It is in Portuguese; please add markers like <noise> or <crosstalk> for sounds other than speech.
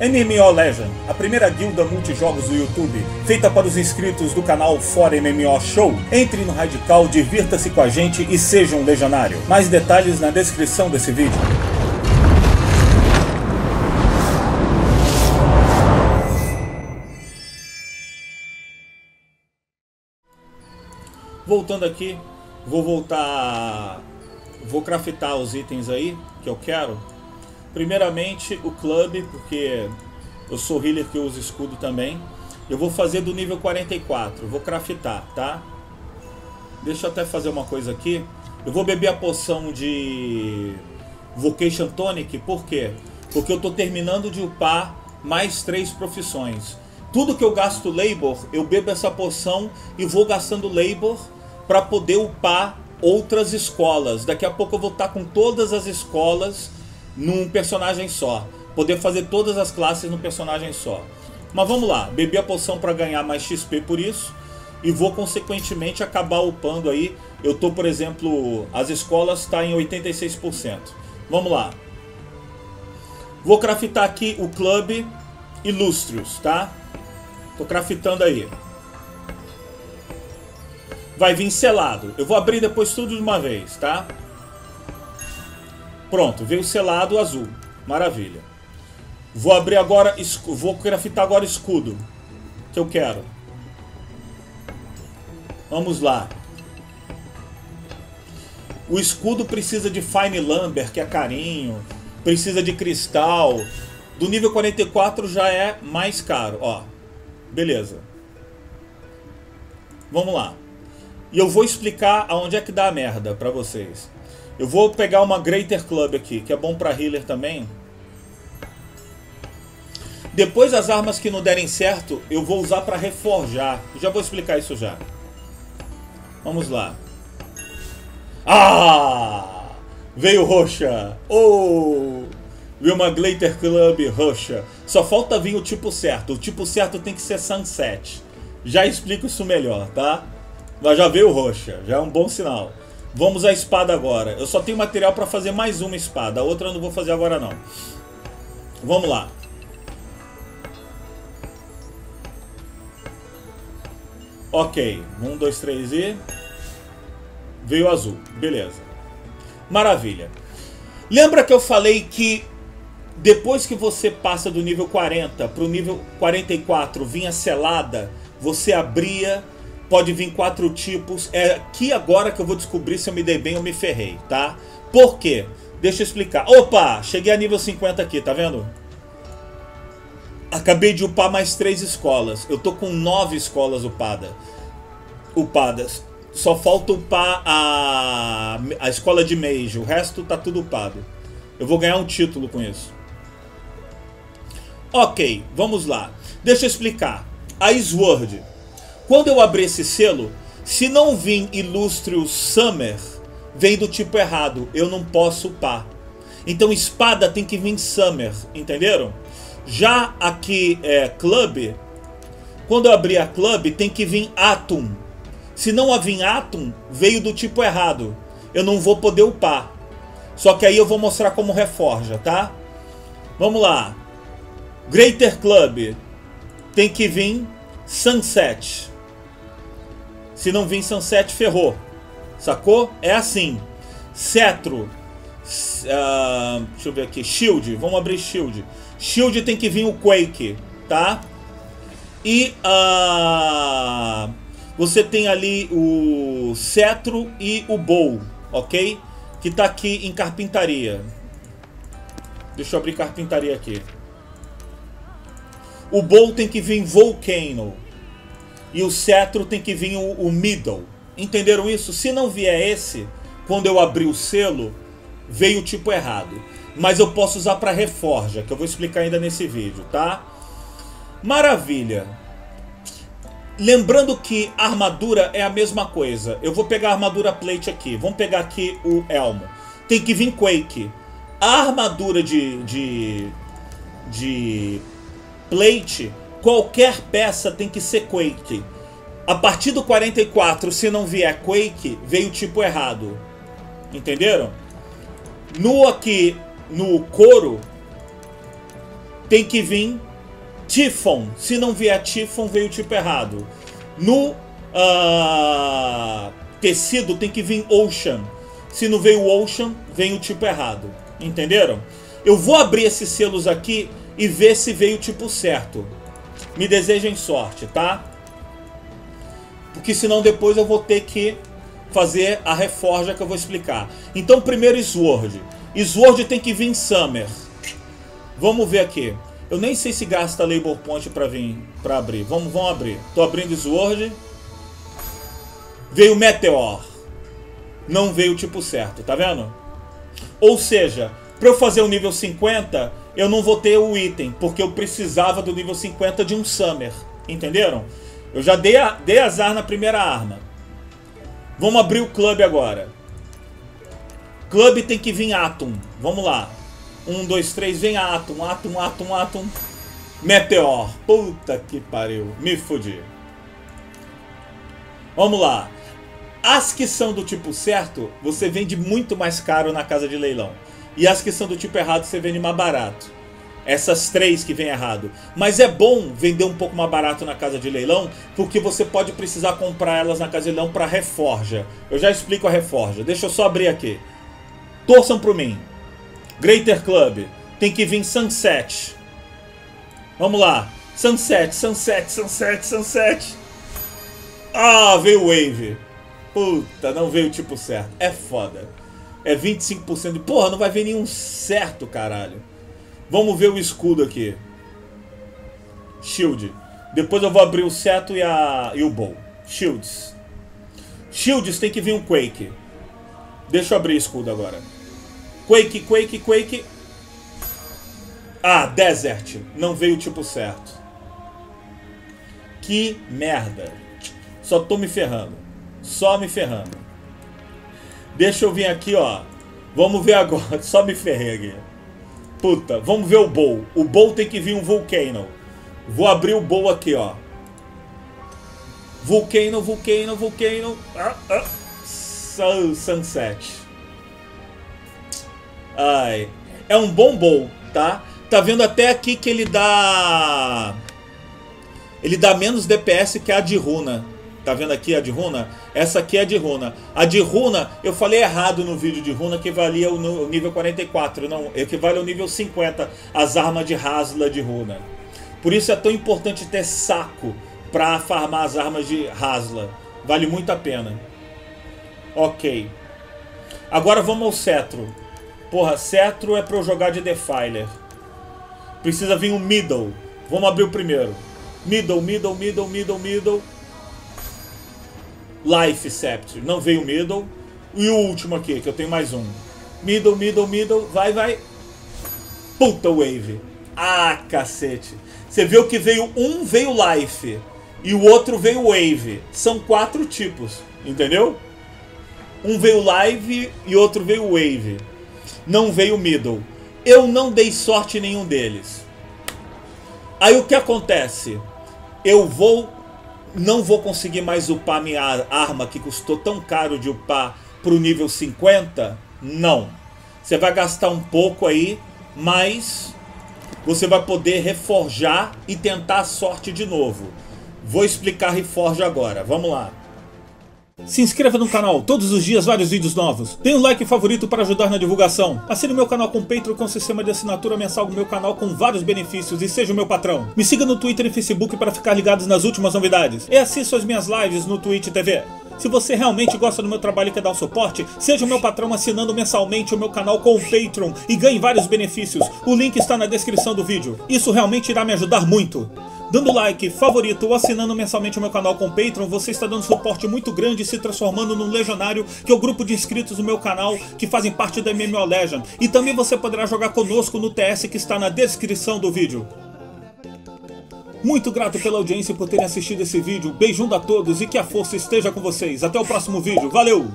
MMO Legend, a primeira guilda multijogos do YouTube, feita para os inscritos do canal Fora MMO Show. Entre no Radical, divirta-se com a gente e seja um legionário. Mais detalhes na descrição desse vídeo. Voltando aqui, vou voltar. Vou craftar os itens aí que eu quero. Primeiramente o clube, porque eu sou healer que uso escudo também. Eu vou fazer do nível 44, vou craftar, tá? Deixa eu até fazer uma coisa aqui. Eu vou beber a poção de Vocation Tonic, por quê? Porque eu tô terminando de upar mais três profissões. Tudo que eu gasto labor, eu bebo essa poção e vou gastando labor para poder upar outras escolas. Daqui a pouco eu vou estar com todas as escolas num personagem só. Poder fazer todas as classes num personagem só. Mas vamos lá, bebi a poção para ganhar mais XP por isso. E vou consequentemente acabar upando aí. Eu tô, por exemplo, as escolas está em 86%. Vamos lá. Vou craftar aqui o Club Illustrious, tá? Tô craftando aí. Vai vir selado. Eu vou abrir depois tudo de uma vez, tá? Pronto, veio selado azul. Maravilha. Vou abrir agora, vou craftar agora escudo. Que eu quero. Vamos lá. O escudo precisa de Fine Lumber, que é carinho. Precisa de cristal. Do nível 44 já é mais caro, ó. Beleza. Vamos lá. E eu vou explicar aonde é que dá a merda pra vocês. Eu vou pegar uma Greater Club aqui, que é bom pra healer também. Depois as armas que não derem certo, eu vou usar para reforjar. Já vou explicar isso já. Vamos lá. Ah! Veio roxa. Oh! Veio uma Greater Club roxa. Só falta vir o tipo certo. O tipo certo tem que ser Sunset. Já explico isso melhor, tá? Mas já veio roxa. Já é um bom sinal. Vamos à espada agora. Eu só tenho material para fazer mais uma espada. A outra eu não vou fazer agora não. Vamos lá. Ok. Um, dois, três e... Veio azul. Beleza. Maravilha. Lembra que eu falei que depois que você passa do nível 40 para o nível 44 vinha selada, você abria pode vir quatro tipos. É aqui agora que eu vou descobrir se eu me dei bem ou me ferrei, tá? Por quê? Deixa eu explicar. Opa, cheguei a nível 50 aqui, tá vendo? Acabei de upar mais três escolas. Eu tô com nove escolas upada, upadas. Só falta upar a, a escola de Mage. O resto tá tudo upado. Eu vou ganhar um título com isso. Ok, vamos lá. Deixa eu explicar. A Sword quando eu abrir esse selo, se não vir Illustrious Summer, vem do tipo errado. Eu não posso upar. Então espada tem que vir Summer, entenderam? Já aqui é Club, quando eu abrir a Club, tem que vir Atum. Se não vir Atum, veio do tipo errado. Eu não vou poder upar. Só que aí eu vou mostrar como reforja, tá? Vamos lá. Greater Club tem que vir Sunset. Se não vir Sunset, ferrou. Sacou? É assim. Cetro. Uh, deixa eu ver aqui. Shield. Vamos abrir Shield. Shield tem que vir o Quake, tá? E uh, você tem ali o Cetro e o Bow, ok? Que tá aqui em carpintaria. Deixa eu abrir carpintaria aqui. O Bow tem que vir Volcano e o cetro tem que vir o, o middle. Entenderam isso? Se não vier esse, quando eu abrir o selo, veio o tipo errado. Mas eu posso usar para reforja, que eu vou explicar ainda nesse vídeo, tá? Maravilha. Lembrando que armadura é a mesma coisa. Eu vou pegar a armadura plate aqui. Vamos pegar aqui o elmo. Tem que vir Quake. A armadura de, de, de plate qualquer peça tem que ser Quake. A partir do 44, se não vier Quake, veio o tipo errado. Entenderam? No aqui, no couro, tem que vir Tifon. Se não vier Tifon, veio o tipo errado. No uh, tecido tem que vir Ocean. Se não veio Ocean, vem o tipo errado. Entenderam? Eu vou abrir esses selos aqui e ver se veio o tipo certo. Me desejem sorte, tá? Porque senão depois eu vou ter que fazer a reforja que eu vou explicar. Então primeiro Sword. Sword tem que vir Summer. Vamos ver aqui. Eu nem sei se gasta Labor Point para vir para abrir. Vamos, vamos abrir. Tô abrindo Sword. Veio Meteor. Não veio o tipo certo, tá vendo? Ou seja, para eu fazer o nível 50, eu não vou ter o item, porque eu precisava do nível 50 de um Summer. Entenderam? Eu já dei, a, dei azar na primeira arma. Vamos abrir o clube agora. Clube tem que vir Atom. Vamos lá. Um, dois, três, vem Atom, Atom, Atom, Atom. Meteor. Puta que pariu. Me fodi. Vamos lá. As que são do tipo certo, você vende muito mais caro na casa de leilão. E as que são do tipo errado, você vende mais barato. Essas três que vem errado. Mas é bom vender um pouco mais barato na casa de leilão, porque você pode precisar comprar elas na casa de leilão para reforja. Eu já explico a reforja. Deixa eu só abrir aqui. Torçam para mim. Greater Club. Tem que vir Sunset. Vamos lá. Sunset, Sunset, Sunset, Sunset. Ah, veio Wave. Puta, não veio o tipo certo. É foda. É 25% de. Porra, não vai ver nenhum certo, caralho. Vamos ver o escudo aqui. Shield. Depois eu vou abrir o seto e, a, e o bow. Shields. Shields tem que vir um Quake. Deixa eu abrir escudo agora. Quake, Quake, Quake. Ah, Desert. Não veio o tipo certo. Que merda. Só tô me ferrando. Só me ferrando. Deixa eu vir aqui, ó. Vamos ver agora. <laughs> Só me ferrei aqui. Puta, vamos ver o bowl. O bowl tem que vir um Volcano. Vou abrir o bowl aqui, ó. Volcano, Volcano, Volcano. Ah, ah. Sunset. Ai. É um bom bowl, tá? Tá vendo até aqui que ele dá... Ele dá menos DPS que a de runa. Tá vendo aqui a de runa? Essa aqui é a de runa. A de runa, eu falei errado no vídeo de runa que valia o nível 44, não, equivale ao nível 50 as armas de Hasla de runa. Por isso é tão importante ter saco para farmar as armas de Hasla. Vale muito a pena. Ok. Agora vamos ao cetro. Porra, cetro é para eu jogar de Defiler. Precisa vir um middle. Vamos abrir o primeiro. Middle, middle, middle, middle, middle. Life Scepter. Não veio Middle. E o último aqui, que eu tenho mais um. Middle, middle, middle. Vai, vai. Puta Wave. Ah, cacete. Você viu que veio um, veio Life. E o outro veio Wave. São quatro tipos. Entendeu? Um veio Live e outro veio Wave. Não veio Middle. Eu não dei sorte em nenhum deles. Aí o que acontece? Eu vou não vou conseguir mais upar minha arma que custou tão caro de upar para o nível 50? Não. Você vai gastar um pouco aí, mas você vai poder reforjar e tentar a sorte de novo. Vou explicar reforja agora, vamos lá. Se inscreva no canal, todos os dias vários vídeos novos. Dê um like favorito para ajudar na divulgação. Assine meu canal com Patreon com sistema de assinatura mensal do meu canal com vários benefícios e seja o meu patrão. Me siga no Twitter e Facebook para ficar ligados nas últimas novidades. E assista as minhas lives no Twitch TV. Se você realmente gosta do meu trabalho e quer dar um suporte, seja o meu patrão assinando mensalmente o meu canal com o Patreon e ganhe vários benefícios. O link está na descrição do vídeo. Isso realmente irá me ajudar muito. Dando like, favorito assinando mensalmente o meu canal com o Patreon, você está dando suporte muito grande e se transformando num legionário, que é o grupo de inscritos do meu canal que fazem parte da MMO Legend. E também você poderá jogar conosco no TS que está na descrição do vídeo. Muito grato pela audiência por terem assistido esse vídeo. Beijão a todos e que a força esteja com vocês. Até o próximo vídeo. Valeu!